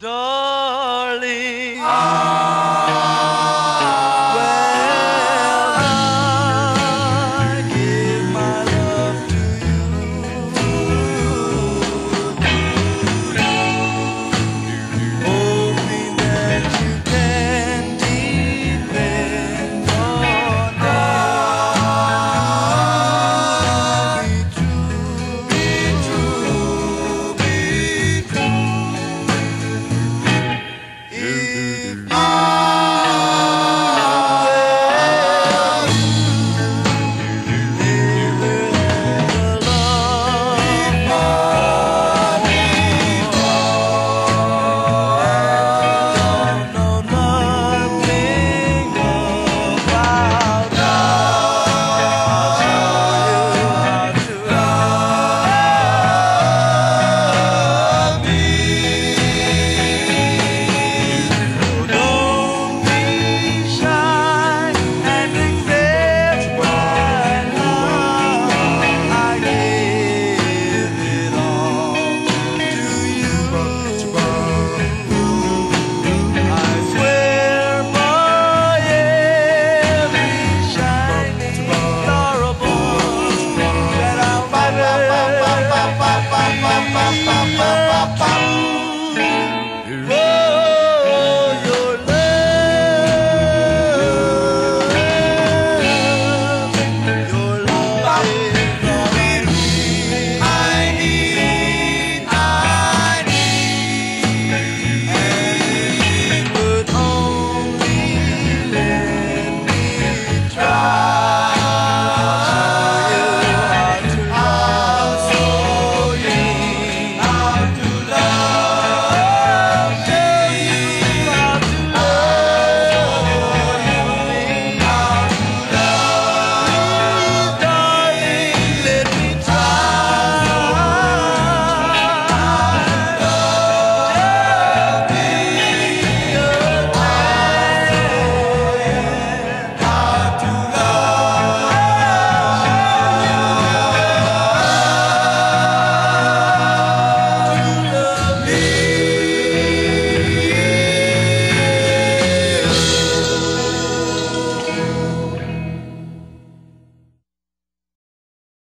darling. Ah.